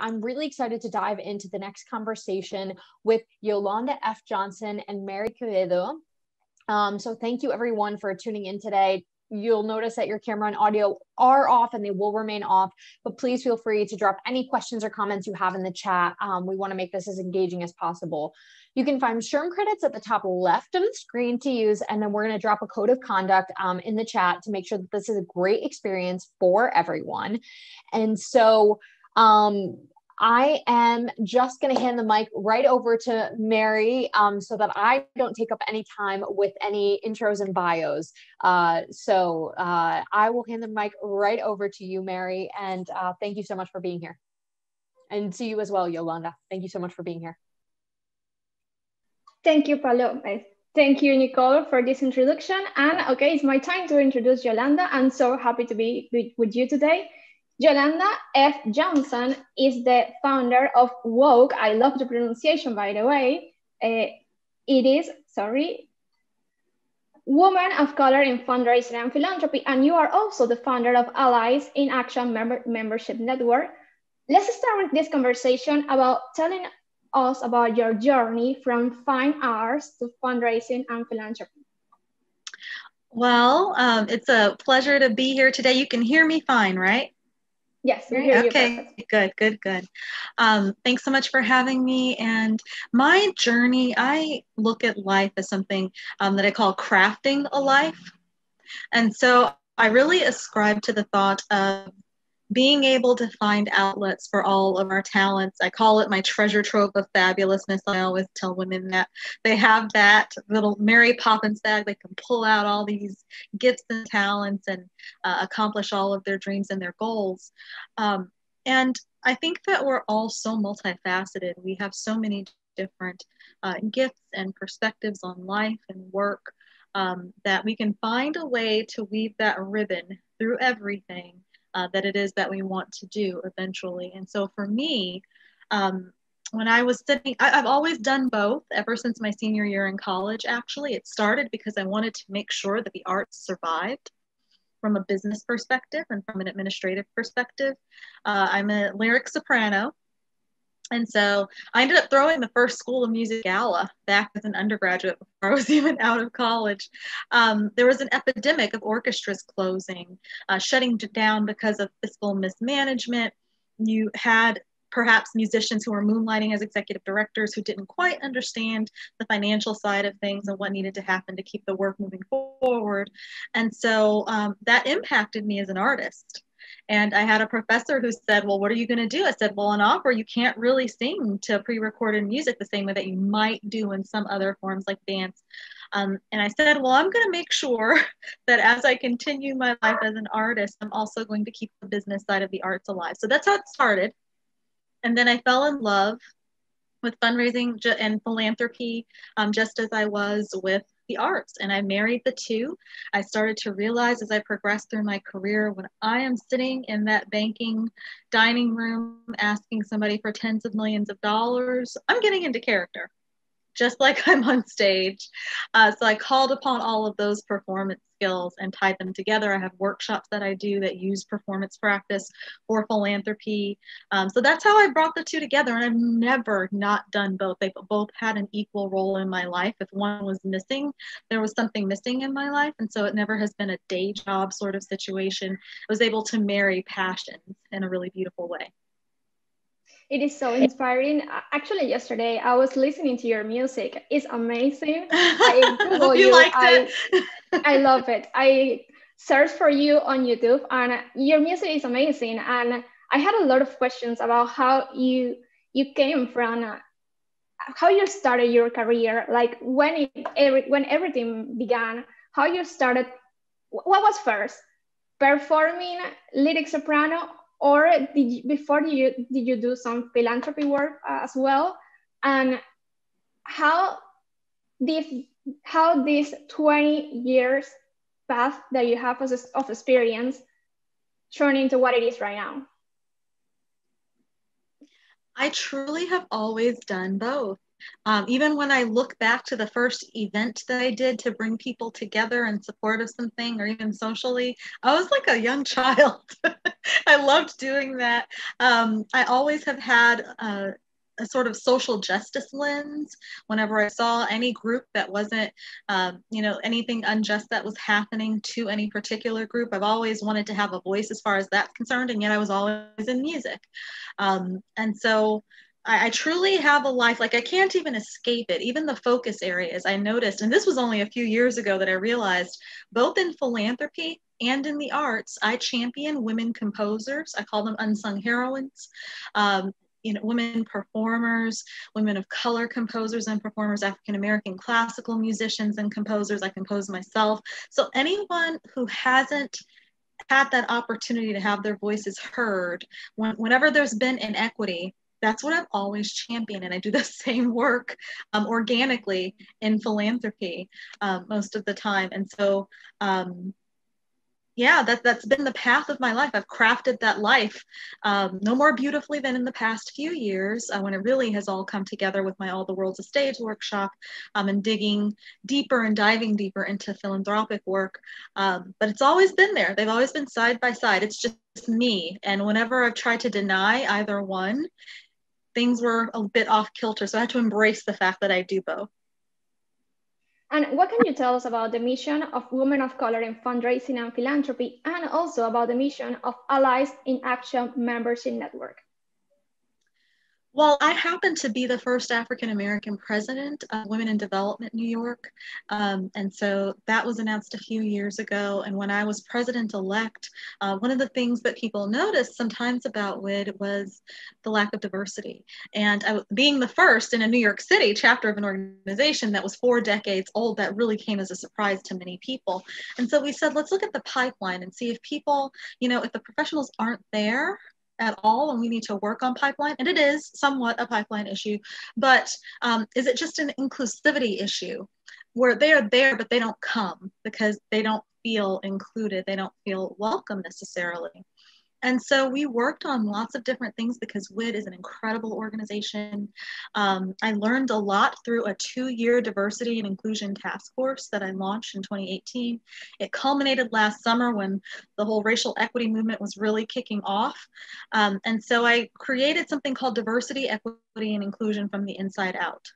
I'm really excited to dive into the next conversation with Yolanda F. Johnson and Mary Quevedo. Um, so thank you everyone for tuning in today. You'll notice that your camera and audio are off and they will remain off, but please feel free to drop any questions or comments you have in the chat. Um, we want to make this as engaging as possible. You can find SHRM credits at the top left of the screen to use, and then we're going to drop a code of conduct um, in the chat to make sure that this is a great experience for everyone. And so um, I am just going to hand the mic right over to Mary um, so that I don't take up any time with any intros and bios. Uh, so uh, I will hand the mic right over to you, Mary, and uh, thank you so much for being here. And to you as well, Yolanda. Thank you so much for being here. Thank you, Paloma. Thank you, Nicole, for this introduction. And okay, it's my time to introduce Yolanda. I'm so happy to be with you today. Yolanda F. Johnson is the founder of Woke. I love the pronunciation, by the way. Uh, it is, sorry, Woman of Color in Fundraising and Philanthropy. And you are also the founder of Allies in Action member Membership Network. Let's start with this conversation about telling us about your journey from fine arts to fundraising and philanthropy. Well, um, it's a pleasure to be here today. You can hear me fine, right? Yes. okay. Good. Good. Good. Um, thanks so much for having me. And my journey, I look at life as something um, that I call crafting a life. And so I really ascribe to the thought of being able to find outlets for all of our talents. I call it my treasure trove of fabulousness. I always tell women that they have that little Mary Poppins bag. They can pull out all these gifts and talents and uh, accomplish all of their dreams and their goals. Um, and I think that we're all so multifaceted. We have so many different uh, gifts and perspectives on life and work um, that we can find a way to weave that ribbon through everything uh, that it is that we want to do eventually. And so for me, um, when I was studying, I, have always done both ever since my senior year in college. Actually, it started because I wanted to make sure that the arts survived from a business perspective and from an administrative perspective. Uh, I'm a lyric soprano, and so I ended up throwing the first School of Music gala back as an undergraduate before I was even out of college. Um, there was an epidemic of orchestras closing, uh, shutting down because of fiscal mismanagement. You had perhaps musicians who were moonlighting as executive directors who didn't quite understand the financial side of things and what needed to happen to keep the work moving forward. And so um, that impacted me as an artist. And I had a professor who said, Well, what are you going to do? I said, Well, in opera, you can't really sing to pre recorded music the same way that you might do in some other forms like dance. Um, and I said, Well, I'm going to make sure that as I continue my life as an artist, I'm also going to keep the business side of the arts alive. So that's how it started. And then I fell in love with fundraising and philanthropy, um, just as I was with the arts and I married the two. I started to realize as I progressed through my career when I am sitting in that banking dining room asking somebody for tens of millions of dollars, I'm getting into character just like I'm on stage. Uh, so I called upon all of those performance skills and tied them together. I have workshops that I do that use performance practice or philanthropy. Um, so that's how I brought the two together. And I've never not done both. They've both had an equal role in my life. If one was missing, there was something missing in my life. And so it never has been a day job sort of situation. I was able to marry passions in a really beautiful way. It is so inspiring. Actually, yesterday I was listening to your music. It's amazing. I Google you. you. Liked I, it. I love it. I searched for you on YouTube, and your music is amazing. And I had a lot of questions about how you you came from, uh, how you started your career, like when it every, when everything began, how you started. What was first, performing lyric soprano or did you, before you did you do some philanthropy work uh, as well? And how this how this 20 years path that you have as of experience turn into what it is right now? I truly have always done both Um, even when I look back to the first event that I did to bring people together in support of something or even socially, I was like a young child. I loved doing that. Um, I always have had a, a, sort of social justice lens whenever I saw any group that wasn't, um, you know, anything unjust that was happening to any particular group. I've always wanted to have a voice as far as that's concerned, and yet I was always in music. Um, and so, I, I, truly have a life like I can't even escape it. Even the focus areas I noticed, and this was only a few years ago that I realized, both in philanthropy and in the arts, I champion women composers. I call them unsung heroines. Um, you know, women performers, women of color composers and performers, African American classical musicians and composers. I compose myself. So anyone who hasn't had that opportunity to have their voices heard, when, whenever there's been inequity, that's what I've always championed. And I do the same work um, organically in philanthropy um, most of the time. And so, um, yeah, that, that's been the path of my life. I've crafted that life um, no more beautifully than in the past few years uh, when it really has all come together with my All the World's a Stage workshop um, and digging deeper and diving deeper into philanthropic work. Um, but it's always been there. They've always been side by side. It's just me. And whenever I've tried to deny either one, things were a bit off kilter. So I had to embrace the fact that I do both. And what can you tell us about the mission of Women of Color in Fundraising and Philanthropy, and also about the mission of Allies in Action Membership Network? Well, I happen to be the first African American president of Women in Development New York. Um, and so that was announced a few years ago. And when I was president elect, uh, one of the things that people noticed sometimes about WID was the lack of diversity. And I, being the first in a New York City chapter of an organization that was four decades old, that really came as a surprise to many people. And so we said, let's look at the pipeline and see if people, you know, if the professionals aren't there, at all and we need to work on pipeline and it is somewhat a pipeline issue but um, is it just an inclusivity issue? Where they are there but they don't come because they don't feel included they don't feel welcome necessarily and so we worked on lots of different things because WID is an incredible organization. Um, I learned a lot through a two year diversity and inclusion task force that I launched in 2018. It culminated last summer when the whole racial equity movement was really kicking off. Um, and so I created something called Diversity, Equity, and Inclusion from the Inside Out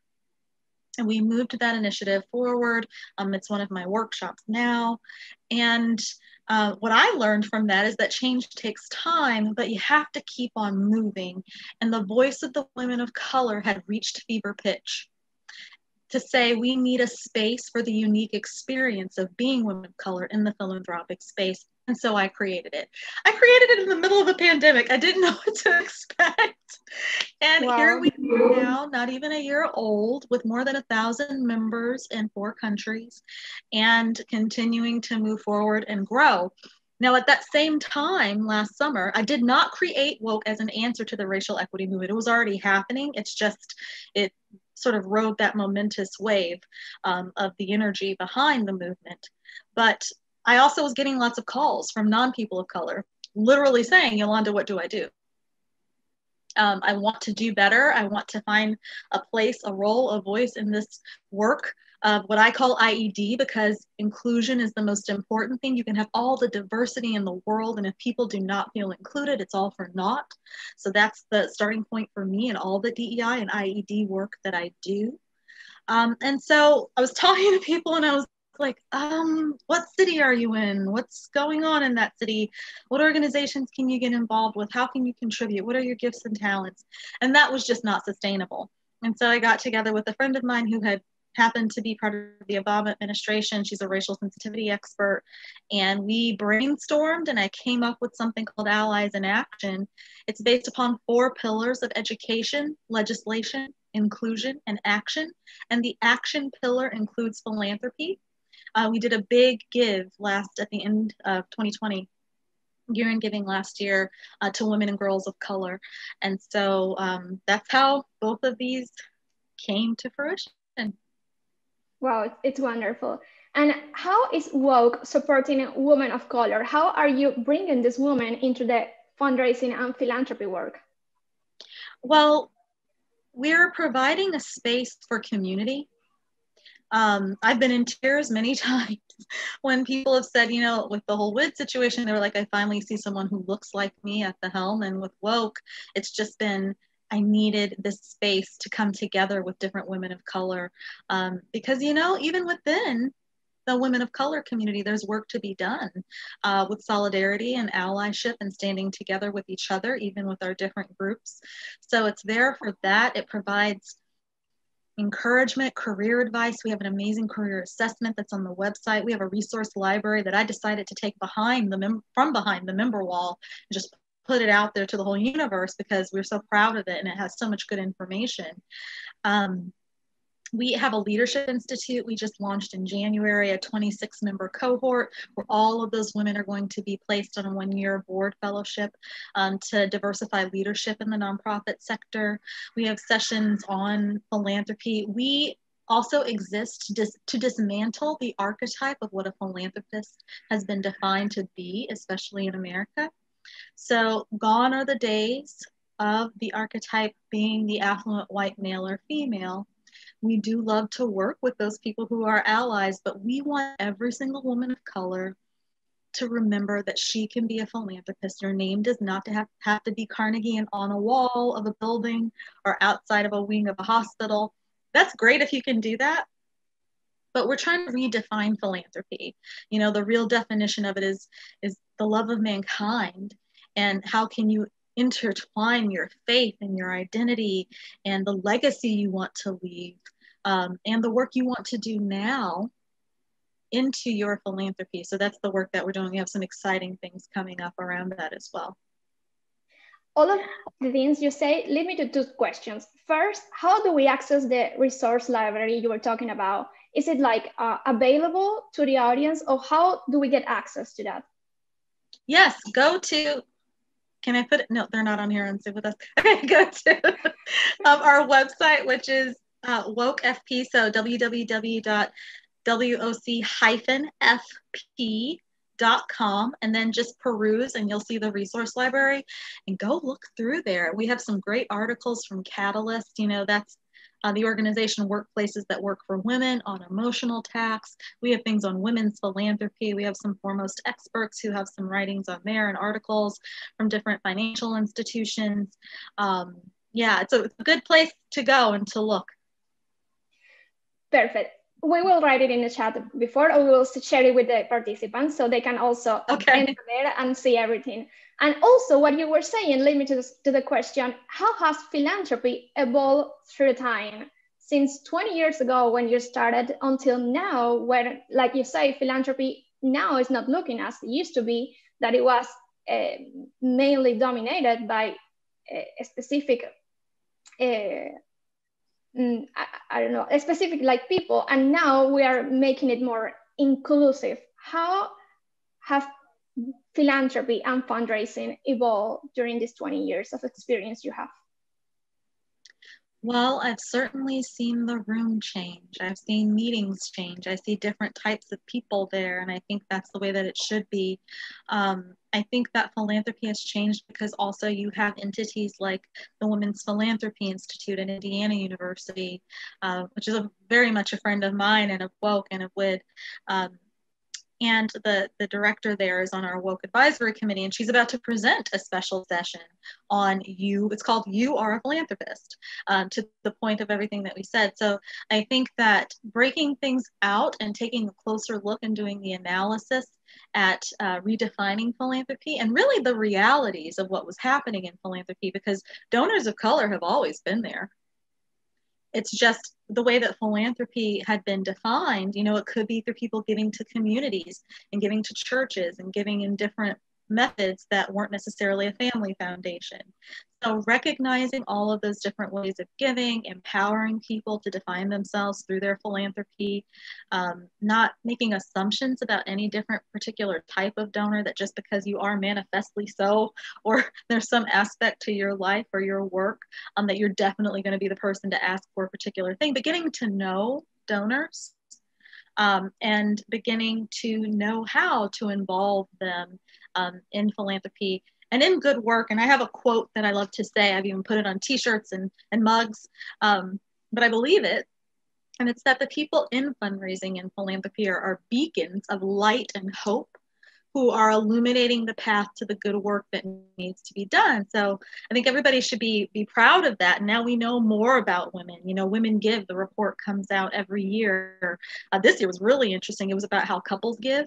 and we moved that initiative forward. Um, it's one of my workshops now. And uh, what I learned from that is that change takes time, but you have to keep on moving. And the voice of the women of color had reached fever pitch to say we need a space for the unique experience of being women of color in the philanthropic space. And so I created it. I created it in the middle of a pandemic. I didn't know what to expect. And wow. here we are now, not even a year old, with more than a thousand members in four countries and continuing to move forward and grow. Now, at that same time last summer, I did not create Woke as an answer to the racial equity movement. It was already happening. It's just, it sort of rode that momentous wave um, of the energy behind the movement. But I also was getting lots of calls from non people of color, literally saying, Yolanda, what do I do? Um, I want to do better. I want to find a place, a role, a voice in this work of what I call IED because inclusion is the most important thing. You can have all the diversity in the world, and if people do not feel included, it's all for naught. So that's the starting point for me and all the DEI and IED work that I do. Um, and so I was talking to people and I was like, um, what city are you in? What's going on in that city? What organizations can you get involved with? How can you contribute? What are your gifts and talents? And that was just not sustainable. And so I got together with a friend of mine who had happened to be part of the Obama administration. She's a racial sensitivity expert. And we brainstormed, and I came up with something called Allies in Action. It's based upon four pillars of education, legislation, inclusion, and action. And the action pillar includes philanthropy, uh, we did a big give last at the end of 2020 year in giving last year uh, to women and girls of color. And so um, that's how both of these came to fruition. Wow, it's wonderful. And how is Woke supporting women of color? How are you bringing this woman into the fundraising and philanthropy work? Well, we're providing a space for community. Um, I've been in tears many times when people have said, you know, with the whole WID situation, they were like, I finally see someone who looks like me at the helm. And with Woke, it's just been, I needed this space to come together with different women of color. Um, because, you know, even within the women of color community, there's work to be done uh, with solidarity and allyship and standing together with each other, even with our different groups. So it's there for that. It provides encouragement, career advice. We have an amazing career assessment that's on the website. We have a resource library that I decided to take behind the mem- from behind the member wall and just put it out there to the whole universe because we're so proud of it and it has so much good information. Um, we have a leadership institute. We just launched in january a 26 member cohort where all of those women are going to be placed on a one year board fellowship um, to diversify leadership in the nonprofit sector. We have sessions on philanthropy. We also exist to, dis- to dismantle the archetype of what a philanthropist has been defined to be especially in america. So gone are the days of the archetype being the affluent white male or female we do love to work with those people who are allies, but we want every single woman of color to remember that she can be a philanthropist. Your name does not have, have to be Carnegie and on a wall of a building or outside of a wing of a hospital. That's great if you can do that. But we're trying to redefine philanthropy. You know, the real definition of it is, is the love of mankind. And how can you intertwine your faith and your identity and the legacy you want to leave um, and the work you want to do now into your philanthropy. So that's the work that we're doing. We have some exciting things coming up around that as well. All of the things you say lead me to two questions. First, how do we access the resource library you were talking about? Is it like uh, available to the audience or how do we get access to that? Yes, go to can I put it? No, they're not on here on Zoom with us. Okay, go to um, our website, which is uh, woke. So www.woc-fp.com and then just peruse and you'll see the resource library and go look through there. We have some great articles from Catalyst. You know, that's uh, the organization workplaces that work for women on emotional tax. We have things on women's philanthropy. We have some foremost experts who have some writings on there and articles from different financial institutions. Um, yeah, it's a, it's a good place to go and to look. Perfect. We will write it in the chat before, or we will share it with the participants so they can also okay. enter there and see everything. And also what you were saying led me to, this, to the question, how has philanthropy evolved through time? Since 20 years ago when you started until now, where, like you say, philanthropy now is not looking as it used to be, that it was uh, mainly dominated by a specific, uh, I, I don't know, a specific like people. And now we are making it more inclusive. How have philanthropy and fundraising evolve during these 20 years of experience you have? Well, I've certainly seen the room change. I've seen meetings change. I see different types of people there, and I think that's the way that it should be. Um, I think that philanthropy has changed because also you have entities like the Women's Philanthropy Institute at Indiana University, uh, which is a, very much a friend of mine and of Woke and of WID. Um, and the, the director there is on our woke advisory committee and she's about to present a special session on you it's called you are a philanthropist um, to the point of everything that we said. So i think that breaking things out and taking a closer look and doing the analysis at uh, redefining philanthropy and really the realities of what was happening in philanthropy because donors of color have always been there it's just the way that philanthropy had been defined. You know it could be through people giving to communities and giving to churches and giving in different methods that weren't necessarily a family foundation. So, recognizing all of those different ways of giving, empowering people to define themselves through their philanthropy, um, not making assumptions about any different particular type of donor that just because you are manifestly so, or there's some aspect to your life or your work um, that you're definitely going to be the person to ask for a particular thing, but getting to know donors um, and beginning to know how to involve them um, in philanthropy and in good work. And I have a quote that I love to say. I've even put it on T-shirts and and mugs, um, but I believe it. And it's that the people in fundraising and philanthropy are, are beacons of light and hope who are illuminating the path to the good work that needs to be done. So I think everybody should be be proud of that. Now we know more about women. You know, Women Give. The report comes out every year. Uh, this year was really interesting. It was about how couples give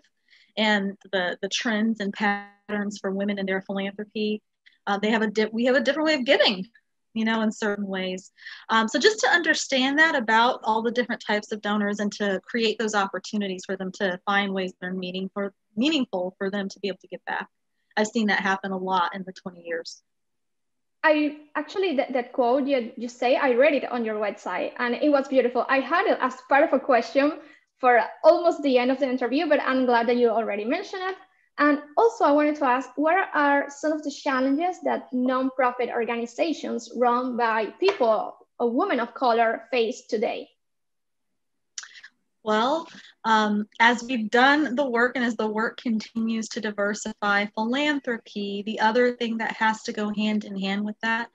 and the the trends and patterns for women in their philanthropy. Uh, they have a di- we have a different way of giving you know, in certain ways. Um, so just to understand that about all the different types of donors and to create those opportunities for them to find ways that are meaningful, meaningful for them to be able to give back. I've seen that happen a lot in the 20 years. I actually that, that quote you, you say I read it on your website and it was beautiful. I had it as part of a question for almost the end of the interview, but I'm glad that you already mentioned it. And also, I wanted to ask what are some of the challenges that nonprofit organizations run by people or women of color face today? Well, um, as we've done the work and as the work continues to diversify philanthropy, the other thing that has to go hand in hand with that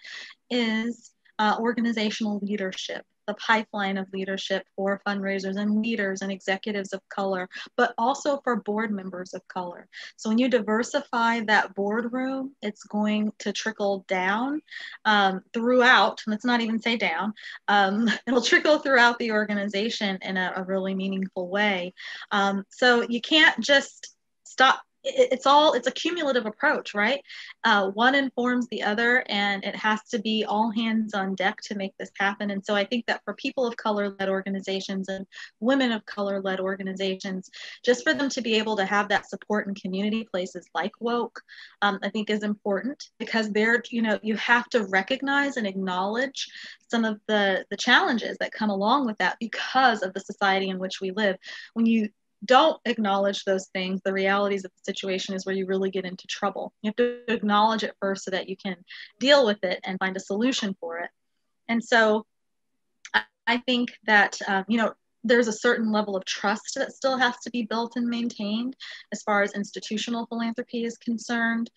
is uh, organizational leadership the pipeline of leadership for fundraisers and leaders and executives of color, but also for board members of color. So when you diversify that boardroom, it's going to trickle down um, throughout, let's not even say down, um, it'll trickle throughout the organization in a, a really meaningful way. Um, so you can't just stop it's all it's a cumulative approach right? Uh, one informs the other and it has to be all hands on deck to make this happen. And so i think that for people of color led organizations and women of color led organizations just for them to be able to have that support in community places like woke um, i think is important because they're you know you have to recognize and acknowledge some of the the challenges that come along with that because of the society in which we live. When you don't acknowledge those things, the realities of the situation is where you really get into trouble. You have to acknowledge it first so that you can deal with it and find a solution for it. And so I think that, um, you know, there's a certain level of trust that still has to be built and maintained as far as institutional philanthropy is concerned,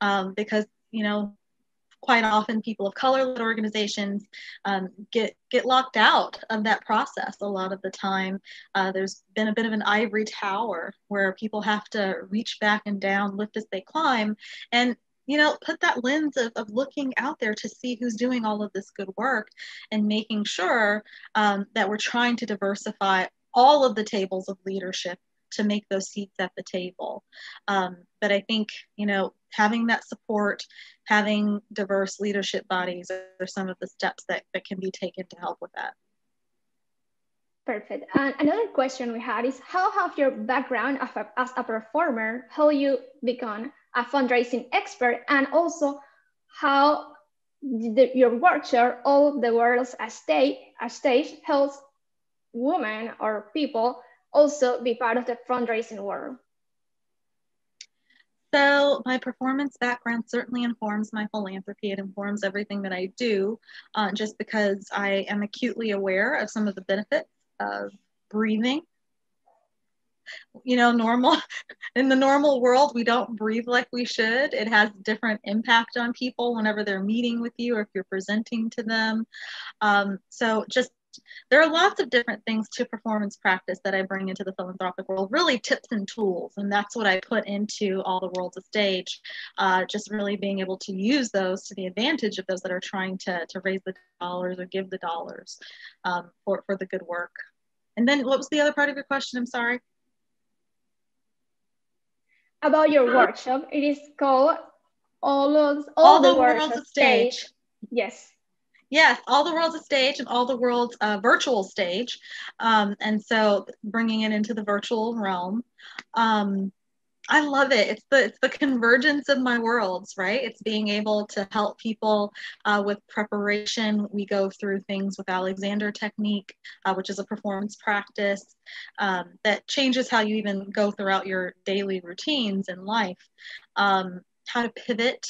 um, because, you know, quite often people of color-led organizations um, get get locked out of that process a lot of the time. Uh, there's been a bit of an ivory tower where people have to reach back and down, lift as they climb, and you know put that lens of, of looking out there to see who's doing all of this good work and making sure um, that we're trying to diversify all of the tables of leadership to make those seats at the table. Um, but I think, you know, having that support, having diverse leadership bodies are some of the steps that, that can be taken to help with that. Perfect. And another question we had is how have your background as a, performer helped you become a fundraising expert and also how the, your workshop, All the World's a Stage, a stage helps women or people also be part of the fundraising world? So my performance background certainly informs my philanthropy. It informs everything that I do, uh, just because I am acutely aware of some of the benefits of breathing. You know, normal in the normal world, we don't breathe like we should. It has different impact on people whenever they're meeting with you or if you're presenting to them. Um, so just there are lots of different things to performance practice that I bring into the philanthropic world, really tips and tools. And that's what I put into All the World's a Stage, uh, just really being able to use those to the advantage of those that are trying to, to raise the dollars or give the dollars um, for, for the good work. And then what was the other part of your question? I'm sorry. About your workshop, it is called All, of, all, all the, the World's a Stage. stage. Yes. Yes, all the world's a stage and all the world's a virtual stage. Um, and so bringing it into the virtual realm. Um, I love it. It's the it's the convergence of my worlds, right? It's being able to help people uh, with preparation. We go through things with Alexander technique, uh, which is a performance practice um, that changes how you even go throughout your daily routines in life. Um, how to pivot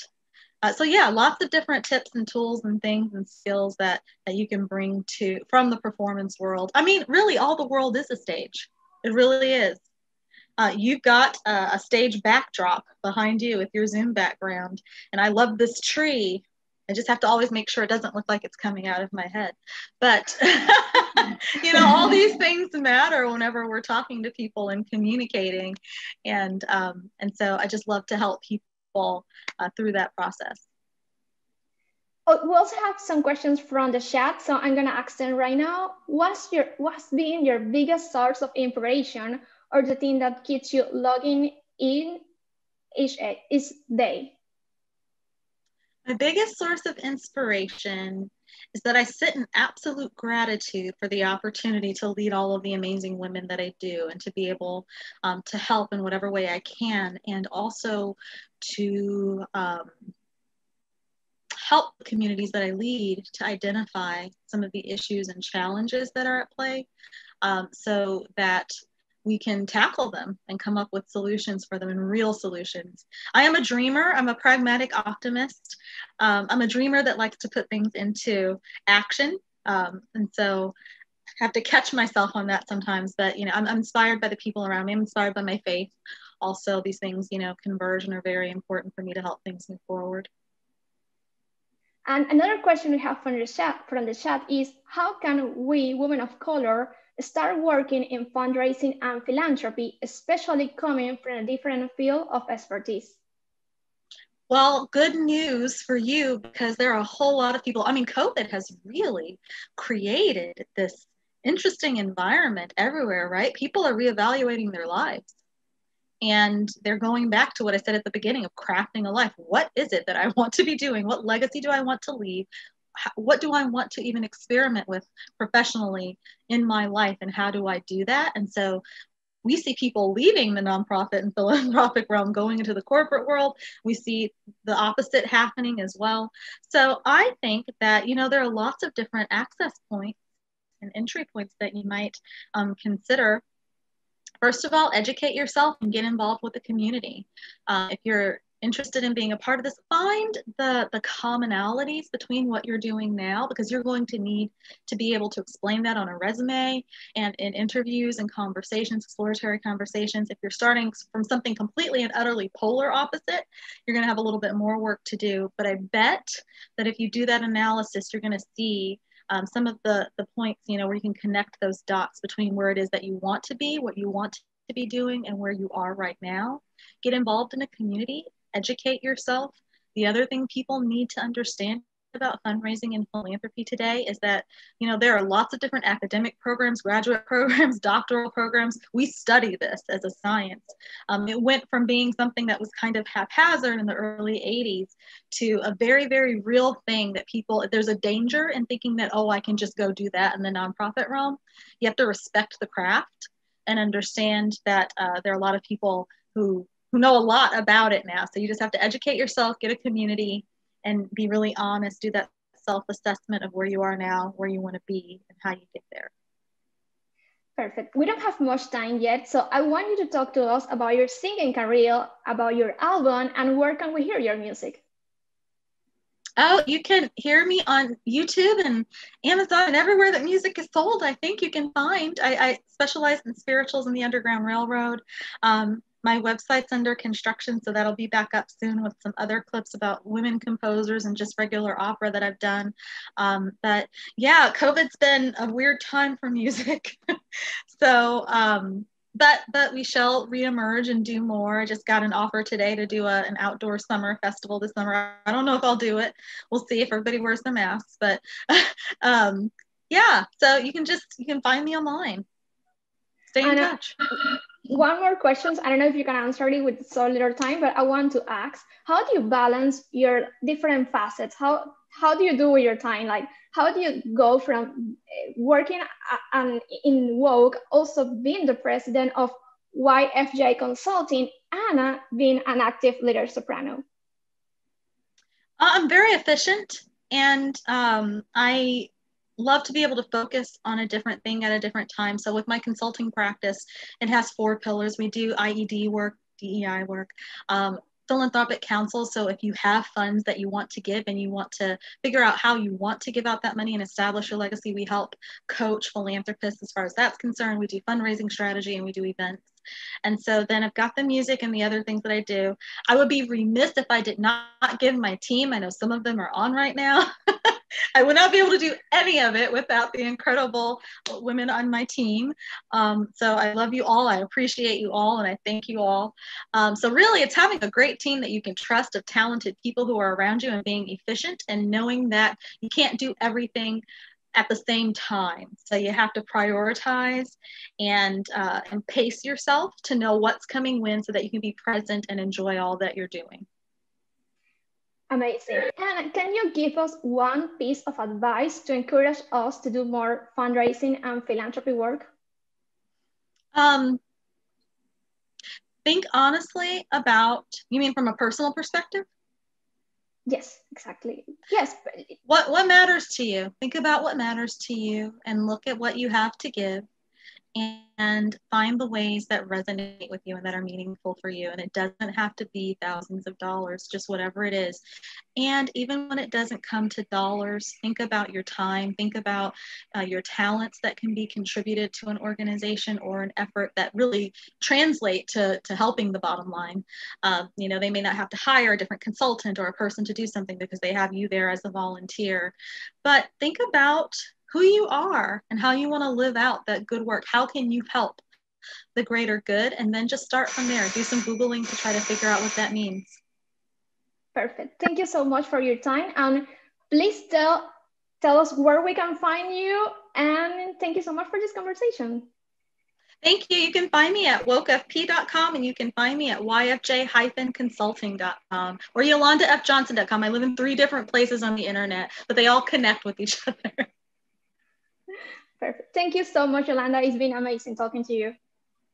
uh, so yeah, lots of different tips and tools and things and skills that that you can bring to from the performance world. I mean, really, all the world is a stage. It really is. uh, you've got a, a stage backdrop behind you with your Zoom background. And I love this tree. I just have to always make sure it doesn't look like it's coming out of my head. But, you know, all these things matter whenever we're talking to people and communicating. And, um, and so I just love to help people uh, through that process. Oh, we also have some questions from the chat, so I'm gonna ask them right now. What's your what's been your biggest source of inspiration or the thing that keeps you logging in each, each day? My biggest source of inspiration is that I sit in absolute gratitude for the opportunity to lead all of the amazing women that I do and to be able um, to help in whatever way I can and also to um, help communities that I lead to identify some of the issues and challenges that are at play. Um, so that we can tackle them and come up with solutions for them and real solutions. I am a dreamer. I'm a pragmatic optimist. Um, I'm a dreamer that likes to put things into action. Um, and so I have to catch myself on that sometimes. But, you know, I'm, I'm inspired by the people around me. I'm inspired by my faith. Also, these things, you know, conversion are very important for me to help things move forward. And another question we have from the chat, from the chat is how can we, women of color, start working in fundraising and philanthropy, especially coming from a different field of expertise? Well, good news for you because there are a whole lot of people. I mean, COVID has really created this interesting environment everywhere, right? People are reevaluating their lives and they're going back to what I said at the beginning of crafting a life. What is it that I want to be doing? What legacy do I want to leave? What do I want to even experiment with professionally in my life? And how do I do that? And so we see people leaving the nonprofit and philanthropic realm going into the corporate world we see the opposite happening as well so i think that you know there are lots of different access points and entry points that you might um, consider First of all, educate yourself and get involved with the community. Uh, if you're interested in being a part of this, find the, the commonalities between what you're doing now because you're going to need to be able to explain that on a resume and in interviews and conversations, exploratory conversations. If you're starting from something completely and utterly polar opposite, you're going to have a little bit more work to do. But I bet that if you do that analysis, you're going to see um, some of the, the points, you know, where you can connect those dots between where it is that you want to be, what you want to be doing, and where you are right now. Get involved in a community, educate yourself. The other thing people need to understand about fundraising and philanthropy today is that you know there are lots of different academic programs graduate programs doctoral programs. We study this as a science. Um, it went from being something that was kind of haphazard in the early 80s to a very very real thing that people there's a danger in thinking that oh i can just go do that in the nonprofit realm. You have to respect the craft and understand that uh, there are a lot of people who who know a lot about it now so you just have to educate yourself get a community and be really honest, do that self assessment of where you are now, where you want to be, and how you get there. Perfect. We don't have much time yet, so I want you to talk to us about your singing career, about your album, and where can we hear your music? Oh, you can hear me on YouTube and Amazon and everywhere that music is sold. I think you can find. I, I specialize in spirituals and the Underground Railroad. Um, my website's under construction, so that'll be back up soon with some other clips about women composers and just regular opera that I've done. Um, but yeah, COVID's been a weird time for music. so, um, but but we shall reemerge and do more. I just got an offer today to do a, an outdoor summer festival this summer. I don't know if I'll do it. We'll see if everybody wears their masks. But um, yeah, so you can just you can find me online. Stay in touch one more questions. I don't know if you can answer it with so little time, but I want to ask, how do you balance your different facets? How how do you do with your time? Like, how do you go from eh, working and in Vogue, also being the president of YFJ Consulting, and being an active lyric soprano? Uh, I'm very efficient, and um, I love to be able to focus on a different thing at a different time. So with my consulting practice, it has four pillars. We do IED work, DEI work, um, philanthropic counsel. So if you have funds that you want to give and you want to figure out how you want to give out that money and establish your legacy, we help coach philanthropists as far as that's concerned. We do fundraising strategy and we do events. And so then I've got the music and the other things that I do. I would be remiss if I did not give my team, I know some of them are on right now. I would not be able to do any of it without the incredible women on my team. Um, so I love you all. I appreciate you all, and I thank you all. Um, so really, it's having a great team that you can trust of talented people who are around you and being efficient and knowing that you can't do everything at the same time. So you have to prioritize and uh, and pace yourself to know what's coming when, so that you can be present and enjoy all that you're doing. Amazing. And can you give us one piece of advice to encourage us to do more fundraising and philanthropy work? Um, think honestly about, you mean from a personal perspective? Yes, exactly. Yes. What what matters to you? Think about what matters to you and look at what you have to give and find the ways that resonate with you and that are meaningful for you. And it doesn't have to be thousands of dollars, just whatever it is. And even when it doesn't come to dollars, think about your time, think about uh, your talents that can be contributed to an organization or an effort that really translate to, to helping the bottom line. Uh, you know, they may not have to hire a different consultant or a person to do something because they have you there as a volunteer. But think about who you are and how you want to live out that good work. How can you help the greater good? And then just start from there. Do some Googling to try to figure out what that means. Perfect. Thank you so much for your time. And please tell, tell us where we can find you. And thank you so much for this conversation. Thank you. You can find me at wokefp.com and you can find me at yfj-consulting.com or yolandafjohnson.com. I live in three different places on the internet, but they all connect with each other. Perfect. Thank you so much, Yolanda. It's been amazing talking to you.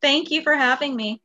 Thank you for having me.